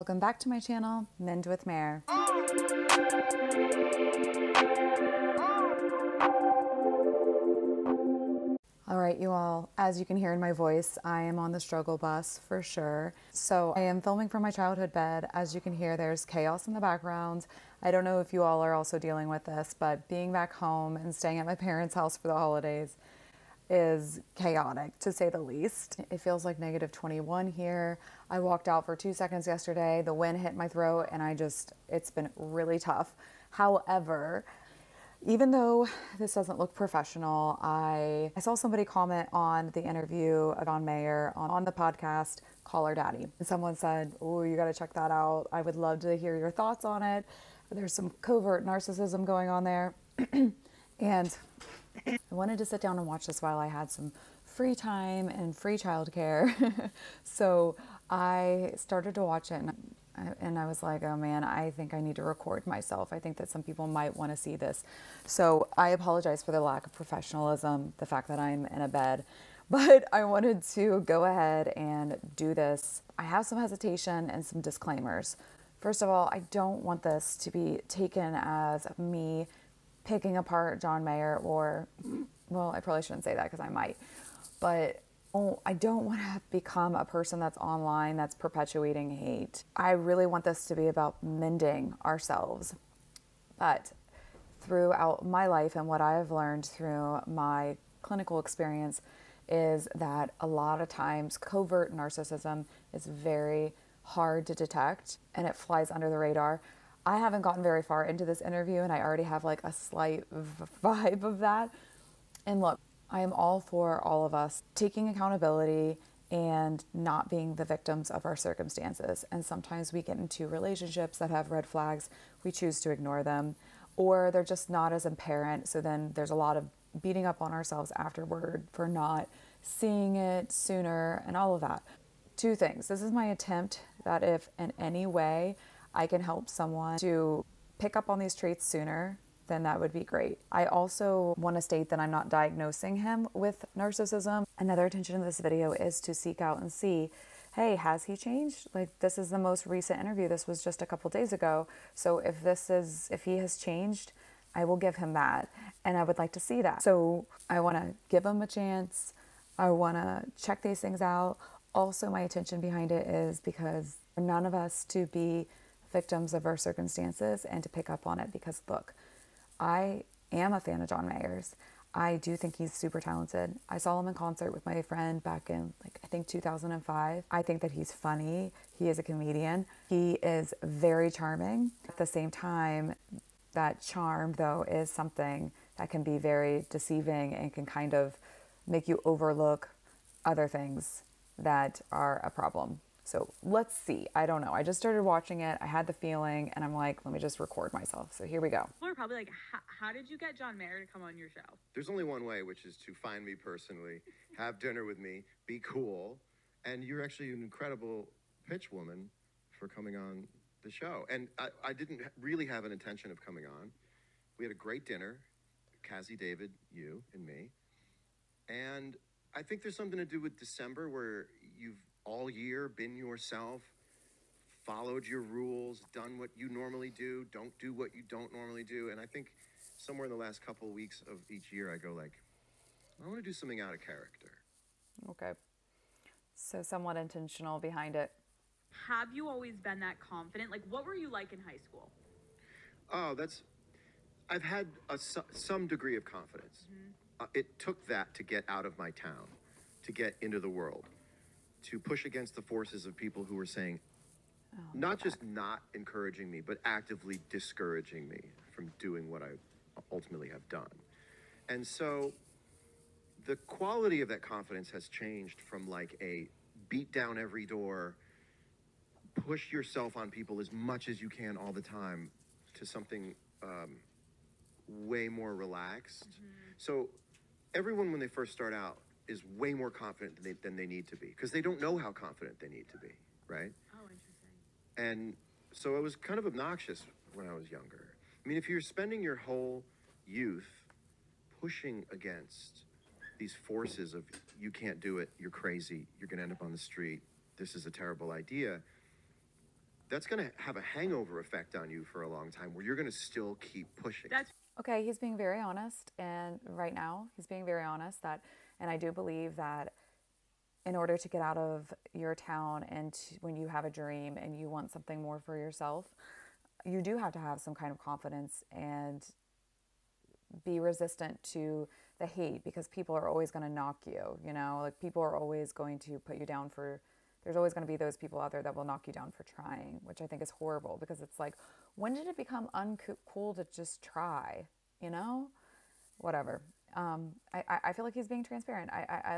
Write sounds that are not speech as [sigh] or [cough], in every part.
Welcome back to my channel, Mend with Mere. All right, you all, as you can hear in my voice, I am on the struggle bus for sure. So I am filming from my childhood bed. As you can hear, there's chaos in the background. I don't know if you all are also dealing with this, but being back home and staying at my [laughs] parents' house for the holidays is chaotic to say the least. It feels like negative 21 here. I walked out for two seconds yesterday. The wind hit my throat and I just, it's been really tough. However, even though this doesn't look professional, I, I saw somebody comment on the interview of John Mayer on, on the podcast, Call Her Daddy. And someone said, Oh, you got to check that out. I would love to hear your thoughts on it. There's some covert narcissism going on there. [clears throat] and I wanted to sit down and watch this while I had some free time and free childcare. [laughs] so I started to watch it and and I was like, oh man, I think I need to record myself. I think that some people might want to see this. So I apologize for the lack of professionalism, the fact that I'm in a bed, [laughs] but I wanted to go ahead and do this. I have some hesitation and some disclaimers. First of all, I don't want this to be taken as me picking apart John Mayer or, well, I probably shouldn't say that because I might, but oh, I don't want to become a person that's online that's perpetuating hate. I really want this to be about mending ourselves. But throughout my life and what I've learned through my clinical experience is that a lot of times covert narcissism is very hard to detect and it flies under the radar. I haven't gotten very far into this interview and I already have like a slight [laughs] vibe of that. And look, I am all for all of us taking accountability and not being the victims of our circumstances. And sometimes we get into relationships that have red flags, we choose to ignore them, or they're just not as apparent. So then there's a lot of beating up on ourselves afterward for not seeing it sooner and all of that. Two things. This is my attempt that if in any way I can help someone to pick up on these traits sooner then that would be great. I also want to state that I'm not diagnosing him with narcissism. Another intention of this video is to seek out and see hey, has he changed? Like, this is the most recent interview. This was just a couple days ago. So, if this is, if he has changed, I will give him that. And I would like to see that. So, I want to give him a chance. I want to check these things out. Also, my attention behind it is because none of us to be victims of our circumstances and to pick up on it because, look, I am a fan of John Mayers. I do think he's super talented. I saw him in concert with my friend back in like I think 2005. I think that he's funny. He is a comedian. He is very charming. At the same time, that charm though is something that can be very deceiving and can kind of make you overlook other things that are a problem. So let's see. I don't know. I just started watching it. I had the feeling, and I'm like, let me just record myself. So here we go. People are probably like, how did you get John Mayer to come on your show? There's only one way, which is to find me personally, have dinner with me, be cool, and you're actually an incredible pitch woman for coming on the show. And I, I didn't really have an intention of coming on. We had a great dinner, Cassie, David, you, and me. And I think there's something to do with December where you've all year been yourself, followed your rules, done what you normally do, don't do what you don't normally do. And I think somewhere in the last couple of weeks of each year, I go like, I want to do something out of character. Okay. So somewhat intentional behind it. Have you always been that confident? Like, what were you like in high school? Oh, that's. I've had a, some degree of confidence. Mm-hmm. Uh, it took that to get out of my town, to get into the world to push against the forces of people who were saying, oh, not just not encouraging me, but actively discouraging me from doing what I ultimately have done. And so the quality of that confidence has changed from like a beat down every door, push yourself on people as much as you can all the time to something um, way more relaxed. Mm-hmm. So everyone, when they first start out, is way more confident than they, than they need to be because they don't know how confident they need to be, right? Oh, interesting. And so it was kind of obnoxious when I was younger. I mean, if you're spending your whole youth pushing against these forces of you can't do it, you're crazy, you're going to end up on the street, this is a terrible idea. that's going to have a hangover effect on you for a long time where you're going to still keep pushing. That's Okay, he's being very honest, and right now he's being very honest that, and I do believe that in order to get out of your town and to, when you have a dream and you want something more for yourself, you do have to have some kind of confidence and be resistant to the hate because people are always going to knock you, you know, like people are always going to put you down for there's always going to be those people out there that will knock you down for trying, which I think is horrible because it's like, when did it become uncool to just try? You know, whatever. Um, I, I- I feel like he's being transparent. I, I,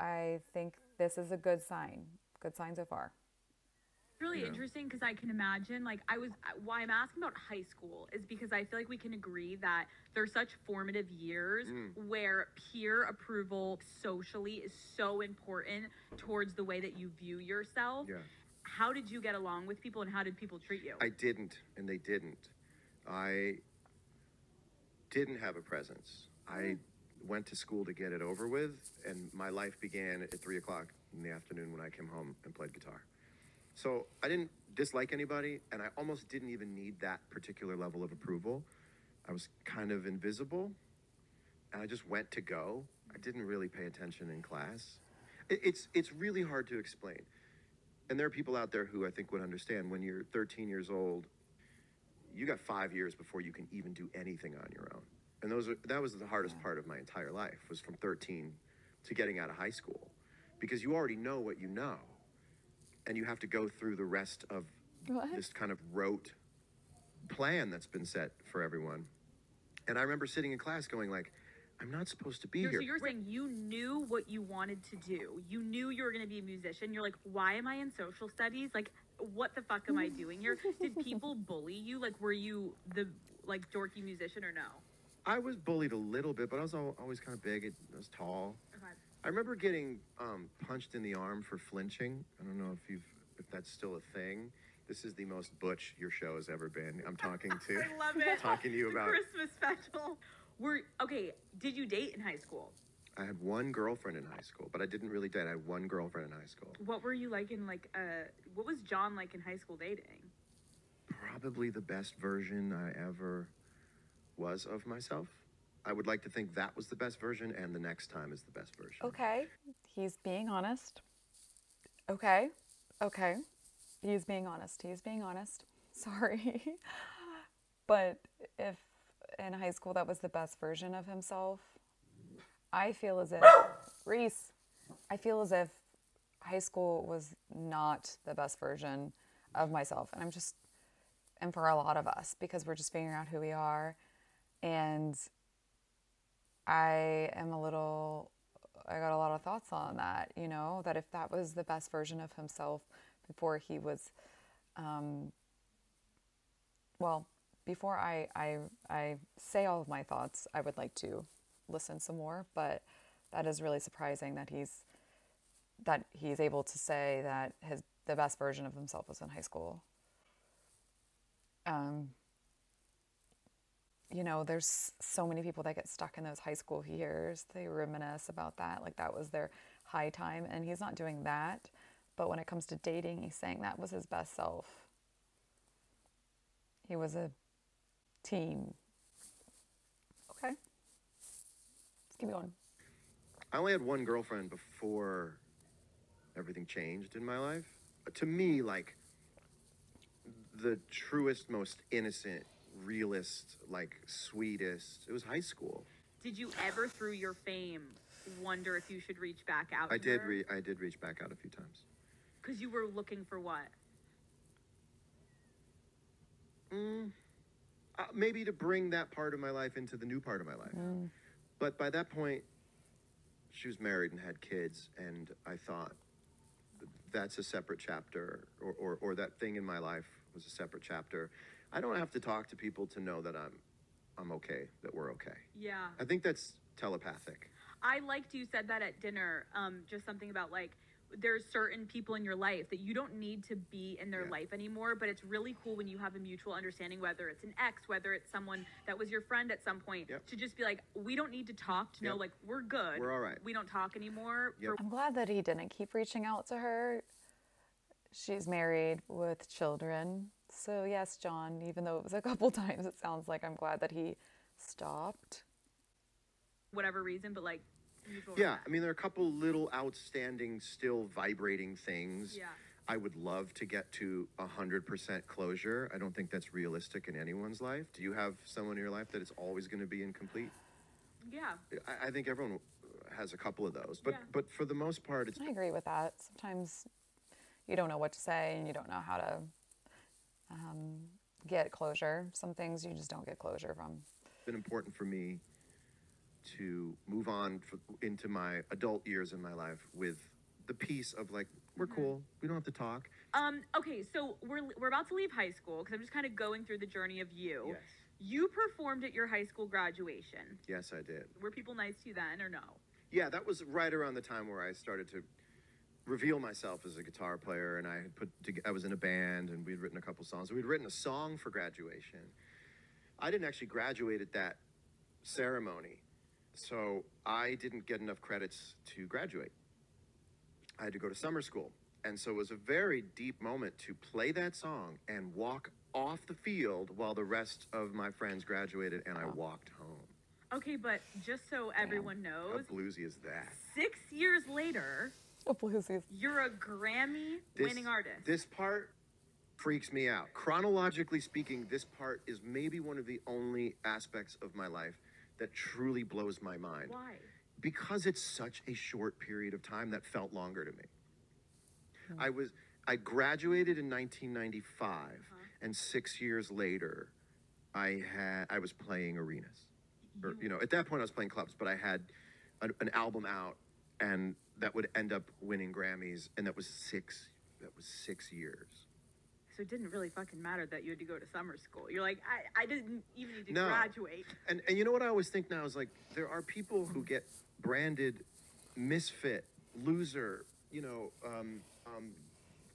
I, I think this is a good sign. Good sign so far. really Yeah. interesting because I can imagine, like, I was, why I'm asking about high school is because I feel like we can agree that they're such formative years Mm. where peer approval socially is so important towards the way that you view yourself. Yeah. How did you get along with people and how did people treat you? I didn't, and they didn't. I didn't have a presence. I went to school to get it over with, and my life began at three o'clock in the afternoon when I came home and played guitar. So I didn't dislike anybody, and I almost didn't even need that particular level of approval. I was kind of invisible, and I just went to go. I didn't really pay attention in class. It's it's really hard to explain. And there are people out there who I think would understand when you're 13 years old, you got five years before you can even do anything on your own. And those are, that was the hardest part of my entire life was from 13 to getting out of high school because you already know what you know and you have to go through the rest of What? this kind of rote plan that's been set for everyone. And I remember sitting in class going like, I'm not supposed to be You're- here. So you're saying you knew what you wanted to do. You knew you were going to be a musician. You're like, why am I in social studies? Like, what the fuck am I doing here? Did [laughs] people bully you? Like, were you the like dorky musician or no? I was bullied a little bit, but I was al- always kind of big. I was tall. Okay. I remember getting um, punched in the arm for flinching. I don't know if you've if that's still a thing. This is the most butch your show has ever been. I'm talking to [laughs] I love it. talking to you about. Christmas special. Were okay. Did you date in high school? I had one girlfriend in high school, but I didn't really date. I had one girlfriend in high school. What were you like in like uh? What was John like in high school dating? Probably the best version I ever was of myself. I would like to think that was the best version, and the next time is the best version. Okay. He's being honest. Okay. Okay. He's being honest. He's being honest. [laughs] Sorry. but if in high school that was the best version of himself, I feel as if, [coughs] Reese, I feel as if high school was not the best version of myself. And I'm just, and for a lot of us, because we're just figuring out who we are. And I am a little, I got a lot of thoughts on that, you know, that if that was the best version of himself before he was, um, well, before I, I, I say all of my thoughts, I would like to listen some more, but that is really surprising that he's, that he's able to say that his, the best version of himself was in high school. Um, you know, there's so many people that get stuck in those high school years. They reminisce about that, like that was their high time. And he's not doing that. But when it comes to dating, he's saying that was his best self. He was a teen. Okay. Let's keep going. I only had one girlfriend before everything changed in my life. To me, like the truest, most innocent, realist, like sweetest. It was high school. Did you ever, through your fame, wonder if you should reach back out? I to did her? re- I did reach back out a few times. Because you were looking for what? Mm, uh, maybe to bring that part of my life into the new part of my life. But by that point, she was married and had kids, and I thought that's a separate chapter, or, or, or that thing in my life was a separate chapter. I don't have to talk to people to know that I'm, I'm okay, that we're okay. Yeah. I think that's telepathic. I liked you said that at dinner. Um, just something about like there's certain people in your life that you don't need to be in their Yeah. life anymore, but it's really cool when you have a mutual understanding, whether it's an ex, whether it's someone that was your friend at some point, Yep. to just be like, we don't need to talk to know like we're good. We're all right. We don't talk anymore. Yep. For- I'm glad that he didn't keep reaching out to her. She's married with children. So, yes, John, even though it was a couple [laughs] times, it sounds like I'm glad that he stopped. Whatever reason, but like. Yeah, respect. I mean, there are a couple little outstanding, still vibrating things. Yeah. I would love to get to 100% closure. I don't think that's realistic in anyone's life. Do you have someone in your life that is always going to be incomplete? Yeah. I, I think everyone has a couple of those. But Yeah. but for the most part, it's I agree with that. Sometimes you don't know what to say and you don't know how to um, get closure. Some things you just don't get closure from. It's been important for me to move on for, into my adult years in my life with the peace of like, we're cool. We don't have to talk. Um. Okay. So we're we're about to leave high school because I'm just kind of going through the journey of you. Yes. You performed at your high school graduation. Yes, I did. Were people nice to you then, or no? Yeah, that was right around the time where I started to reveal myself as a guitar player, and I had put I was in a band, and we'd written a couple songs. We'd written a song for graduation. I didn't actually graduate at that ceremony, so I didn't get enough credits to graduate. I had to go to summer school, and so it was a very deep moment to play that song and walk off the field while the rest of my friends graduated, and I walked home. Okay, but just so everyone How knows, bluesy is that? six years later, [laughs] Bluesies. you're a Grammy This- winning artist. This part freaks me out. Chronologically speaking, this part is maybe one of the only aspects of my life that truly blows my mind. Why? Because it's such a short period of time that felt longer to me. Hmm. I was I graduated in 1995 uh-huh. and 6 years later I had I was playing arenas. Or you know, at that point I was playing clubs, but I had an, an album out and that would end up winning Grammys and that was 6 that was 6 years. So it didn't really fucking matter that you had to go to summer school. You're like, I, I didn't even need to No. graduate. And and you know what I always think now is like there are people who get branded misfit, loser, you know, um, um,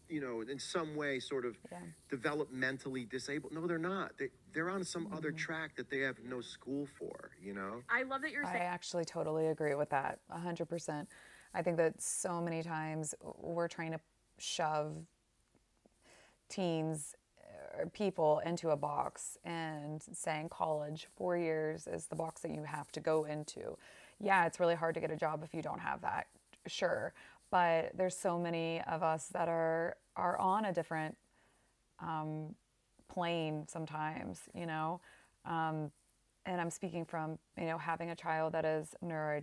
you know, in some way sort of Yeah. developmentally disabled. No, they're not. They they're on some other track that they have no school for. You know. I love that you're saying I actually totally agree with that, 100%. I think that so many times we're trying to shove teens or people into a box and saying college, four years is the box that you have to go into. Yeah, it's really hard to get a job if you don't have that, sure. But there's so many of us that are are on a different um, plane sometimes, you know. Um, and I'm speaking from, you know, having a child that is neuro,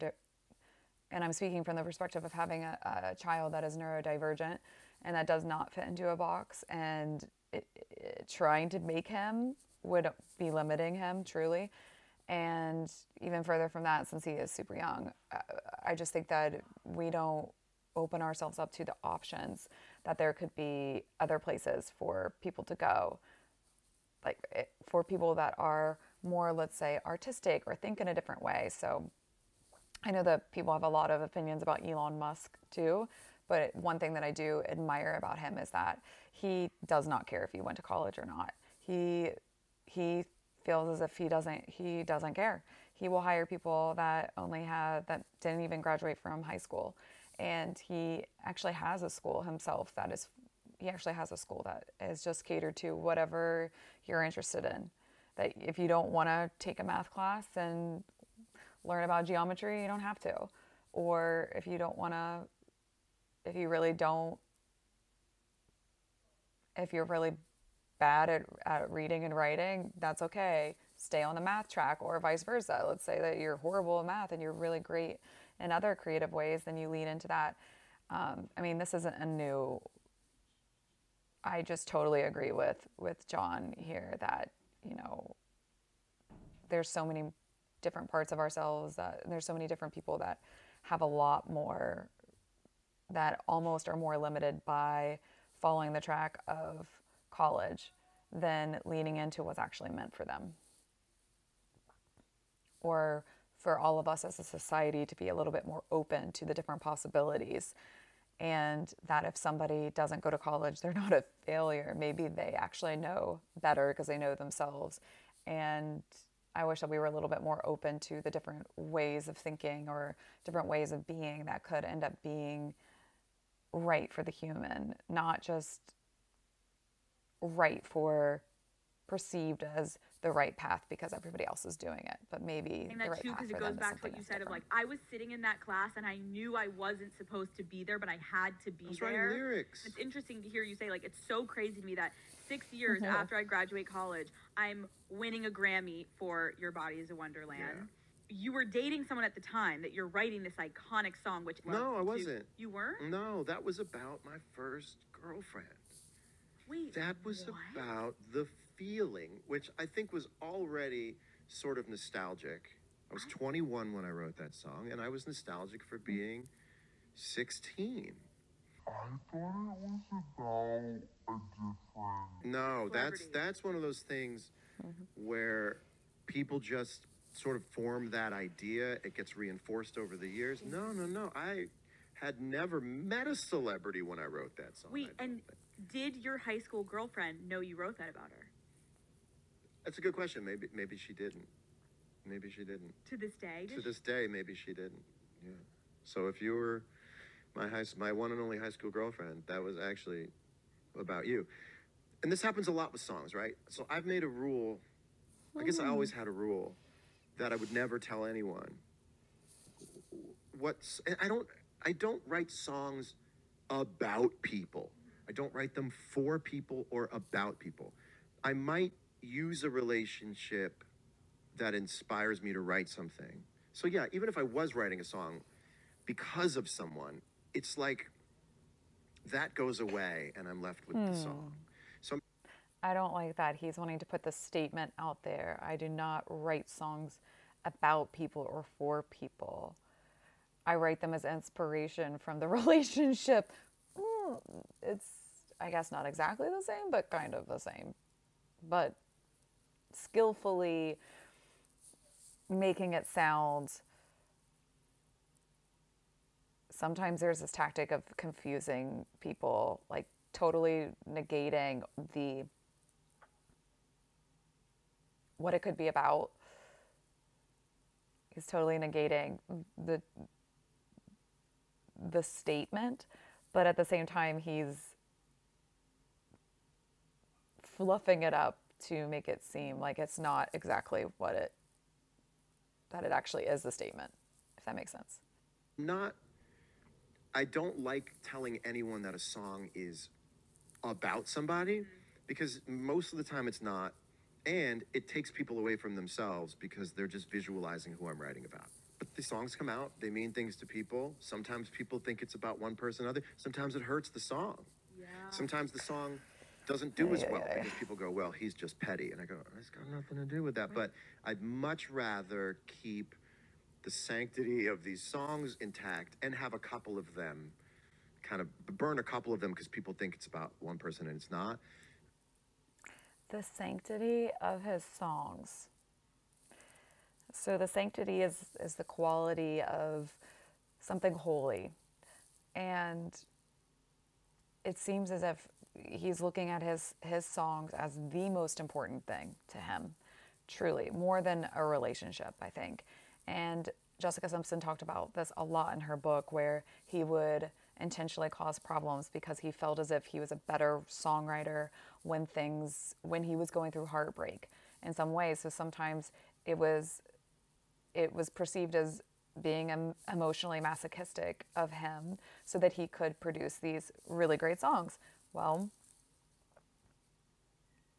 and I'm speaking from the perspective of having a, a child that is neurodivergent and that does not fit into a box, and it, it, trying to make him would be limiting him truly. And even further from that, since he is super young, uh, I just think that we don't open ourselves up to the options that there could be other places for people to go. Like for people that are more let's say artistic or think in a different way. So i know that people have a lot of opinions about elon musk too but one thing that i do admire about him is that he does not care if you went to college or not. He he feels as if he doesn't he doesn't care. He will hire people that only have that didn't even graduate from high school. And he actually has a school himself that is he actually has a school that is just catered to whatever you're interested in. That if you don't want to take a math class and learn about geometry you don't have to. Or if you don't want to if you really don't if you're really bad at, at reading and writing that's okay. Stay on the math track or vice versa. Let's say that you're horrible at math and you're really great in other creative ways then you lean into that. Um, i mean this isn't a new I just totally agree with with John here that you know there's so many different parts of ourselves that there's so many different people that have a lot more that almost are more limited by following the track of college than leaning into what's actually meant for them or for all of us as a society to be a little bit more open to the different possibilities and that if somebody doesn't go to college, they're [laughs] not a failure. Maybe they actually know better because they know themselves. And I wish that we were a little bit more open to the different ways of thinking or different ways of being that could end up being right for the human, not just right for perceived as the right path because everybody else is doing it, but maybe and the that right too path because for it goes them is back to something what you that's said of like. I was sitting in that class and I knew I wasn't supposed to be there, but I had to be I was there. writing lyrics. It's interesting to hear you say like it's so crazy to me that six years Mhm. after I graduate college, I'm winning a Grammy for Your Body Is a Wonderland. Yeah. You were dating someone at the time that you're writing this iconic song, which No, I wasn't. You weren't? No, that was about my first girlfriend. Wait, That was what? about the feeling, which I think was already sort of nostalgic. I was uh-huh. 21 when I wrote that song, and I was nostalgic for mm-hmm. being 16. I thought it was about a different. No, that's that's one of those things mm-hmm. where people just sort of form that idea. It gets reinforced over the years. No, no, no. I had never met a celebrity when I wrote that song. Wait, and think. did your high school girlfriend know you wrote that about her? That's a good question. Maybe maybe she didn't. Maybe she didn't. To this day? To this day, maybe she didn't. Yeah. So if you were my high, my one and only high school girlfriend, that was actually about you. And this happens a lot with songs, right? So I've made a rule. I guess I mm-hmm. always had a rule that I would never tell anyone. What's and I don't I don't write songs about people. I don't write them for people or about people. I might use a relationship that inspires me to write something. So yeah, even if I was writing a song because of someone, it's like that goes away and I'm left with the song. So I don't like that. He's wanting to put the statement out there. I do not write songs about people or for people. I write them as inspiration from the [laughs] relationship. Mm, It's, I guess, not exactly the same, but kind of the same. But skillfully making it sound. Sometimes there's this tactic of confusing people, like totally negating the what it could be about. He's totally negating the the statement, but at the same time he's fluffing it up to make it seem like it's not exactly what it that it actually is the statement, if that makes sense. not I don't like telling anyone that a song is about somebody because most of the time it's not and it takes people away from themselves because they're just visualizing who I'm writing about. But the songs come out, they mean things to people. Sometimes people think it's about one person or other. Sometimes it hurts the song. Yeah. Sometimes the song doesn't do as well because people go, well, he's just petty. And I go, it's got nothing to do with that. But I'd much rather keep the sanctity of these songs intact and have a couple of them kind of burn a couple of them because people think it's about one person and it's not. the sanctity of his songs. So the sanctity is is the quality of something holy. And it seems as if he's looking at his his songs as the most important thing to him. Truly, more than a relationship, I think. And Jessica Simpson talked about this a lot in her book where he would intentionally cause problems because he felt as if he was a better songwriter when things when he was going through heartbreak in some ways so sometimes it was it was perceived as being emotionally masochistic of him so that he could produce these really great songs well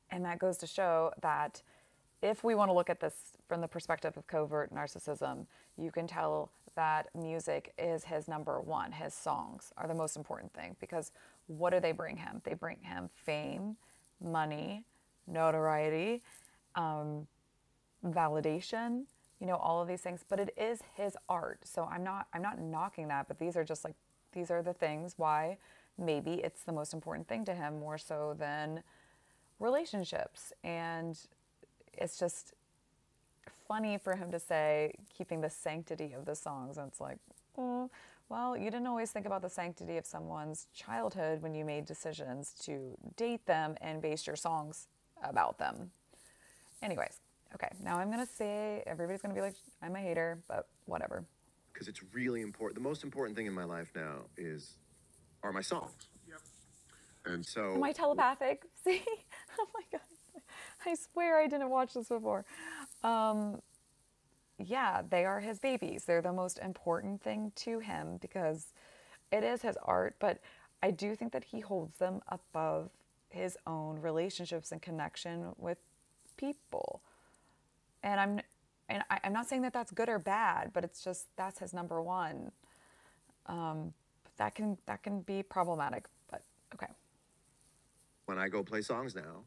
and that goes to show that if we want to look at this from the perspective of covert narcissism, you can tell that music is his number one. His songs are the most important thing because what do they bring him? They bring him fame, money, notoriety, um, validation, you know, all of these things. But it is his art, so I'm not I'm not knocking that. But these are just like these are the things why maybe it's the most important thing to him more so than relationships. And it's just funny for him to say keeping the sanctity of the songs. And it's like oh, well you didn't always think about the sanctity of someone's childhood when you made decisions to date them and base your songs about them. Anyways okay. Now i'm gonna say everybody's gonna be like i'm a hater but whatever. Because it's really important. The most important thing in my life now is are my songs. Yep. And so Am I telepathic? [laughs] See? Oh my god. I swear I didn't watch this before. Um, yeah, they are his babies. They're the most important thing to him because it is his art, but I do think that he holds them above his own relationships and connection with people. And I'm and I, I'm not saying that that's good or bad, but it's just that's his number one. Um, that can that can be problematic, but okay. when I go play songs now,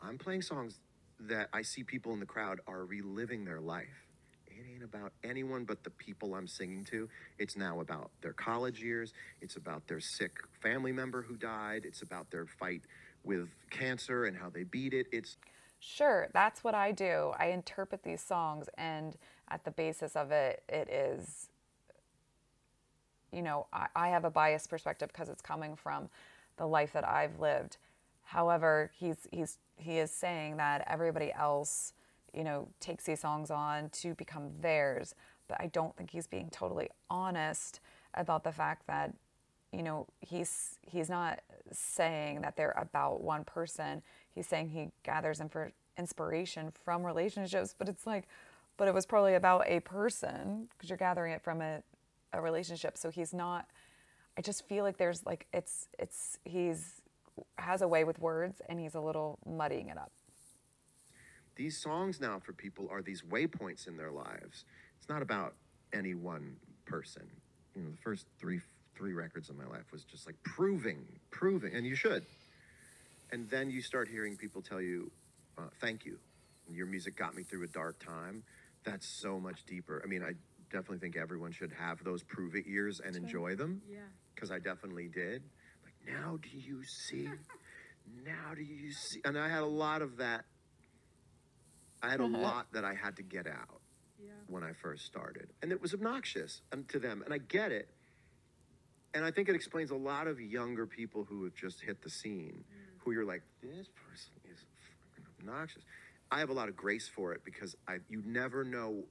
I'm playing songs that I see people in the crowd are reliving their life. It ain't about anyone but the people I'm singing to. It's now about their college years. It's about their sick family member who died. It's about their fight with cancer and how they beat it. It's Sure, that's what I do. I interpret these songs, and at the basis of it, it is, you know, I, I have a biased perspective because it's coming from the life that I've lived. However, he's he's he is saying that everybody else, you know, takes these songs on to become theirs. But I don't think he's being totally honest about the fact that you know he's he's not saying that they're about one person he's saying he gathers inspiration from relationships but it's like but it was probably about a person because you're gathering it from a, a relationship so he's not i just feel like there's like it's it's he's has a way with words and he's a little muddying it up these songs now for people are these waypoints in their lives. It's not about any one person. You know, the first three three records of my life was just like proving, proving, and you should. And then you start hearing people tell you, uh, "Thank you, your music got me through a dark time." That's so much deeper. I mean, I definitely think everyone should have those prove it years and enjoy them. Yeah. because I definitely did. Like, now do you see? [laughs] now do you see? And I had a lot of that. I had a lot that I had to get out Yeah. when I first started, and it was obnoxious um, to them, and I get it. And I think it explains a lot of younger people who have just hit the scene, who you're like, this person is fucking obnoxious. I have a lot of grace for it because I you never know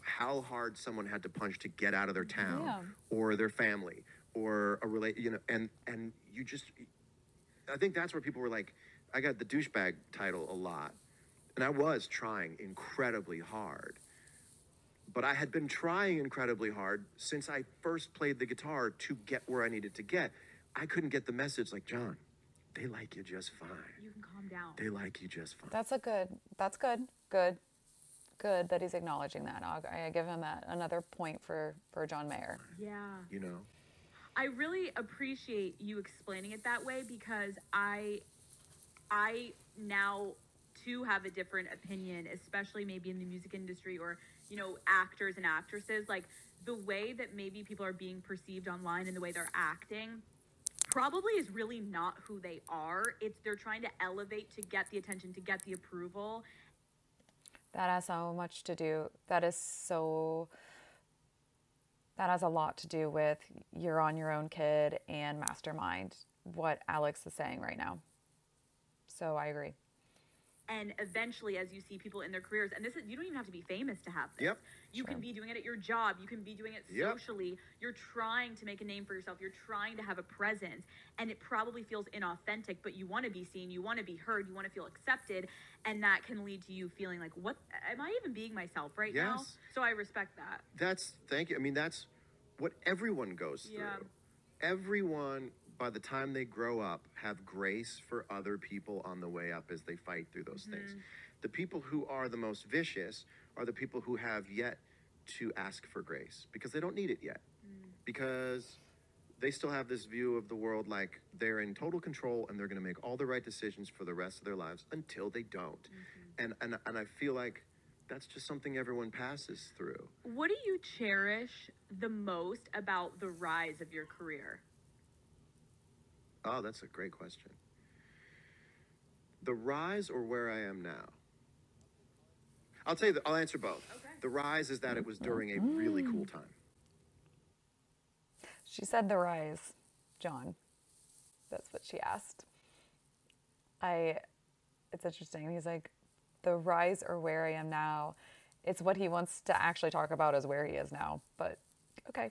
how hard someone had to punch to get out of their town Yeah. or their family or a relate, you know, and and you just, I think that's where people were like, I got the douchebag title a lot, and I was trying incredibly hard but I had been trying incredibly hard since I first played the guitar to get where I needed to get. I couldn't get the message like, John, they like you just fine. You can calm down. They like you just fine. That's a good. That's good. Good. Good that he's acknowledging that. I'll, I give him that another point for for John Mayer. yeah. You know? I really appreciate you explaining it that way because I I now too have a different opinion, especially maybe in the music industry or, you know, actors and actresses. Like the way that maybe people are being perceived online and the way they're acting probably is really not who they are. It's they're trying to elevate to get the attention, to get the approval. That has so much to do. That is so. That has a lot to do with you're on your own kid and mastermind. What Alex is saying right now. So I agree. And eventually as you see people in their careers and this is you don't even have to be famous to have this Yep. you can be doing it at your job you can be doing it Yep. socially you're trying to make a name for yourself you're trying to have a presence and it probably feels inauthentic but you want to be seen you want to be heard you want to feel accepted and that can lead to you feeling like what am i even being myself right now Yes. so i respect that That's, thank you. I mean, that's what everyone goes through. Yeah. Everyone, by the time they grow up, have grace for other people on the way up as they fight through those mm-hmm. things. The people who are the most vicious are the people who have yet to ask for grace because they don't need it yet. Mm. Because they still have this view of the world like they're in total control and they're going to make all the right decisions for the rest of their lives until they don't. Mm-hmm. And, and and I feel like that's just something everyone passes through. what do you cherish the most about the rise of your career Oh, that's a great question. The rise or where I am now? I'll tell you, the, I'll answer both. Okay. The rise is that it was during a really cool mm-hmm. time. She said the rise, John. That's what she asked. I, it's interesting. He's like, the rise or where I am now. It's what he wants to actually talk about is where he is now. But okay,